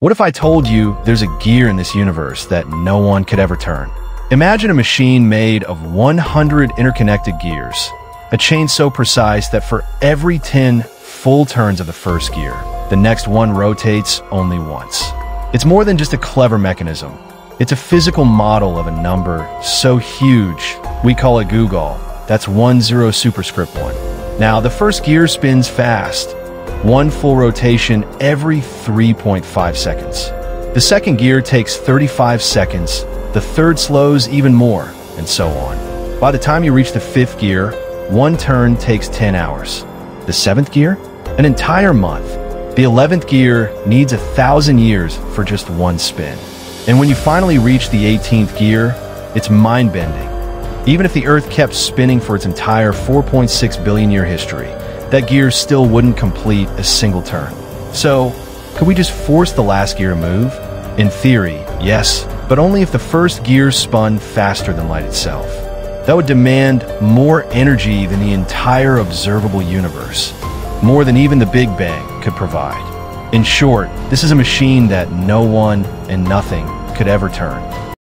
What if I told you there's a gear in this universe that no one could ever turn? Imagine a machine made of 100 interconnected gears, a chain so precise that for every 10 full turns of the first gear, the next one rotates only once. It's more than just a clever mechanism. It's a physical model of a number so huge, we call it Googol. That's 1 0 superscript 1. Now, the first gear spins fast, one full rotation every 3.5 seconds. The second gear takes 35 seconds, the third slows even more, and so on. By the time you reach the fifth gear, one turn takes 10 hours. The seventh gear? An entire month. The 11th gear needs a thousand years for just one spin. And when you finally reach the 18th gear, it's mind-bending. Even if the Earth kept spinning for its entire 4.6 billion year history, that gear still wouldn't complete a single turn. So, could we just force the last gear to move? In theory, yes, but only if the first gear spun faster than light itself. That would demand more energy than the entire observable universe, more than even the Big Bang could provide. In short, this is a machine that no one and nothing could ever turn.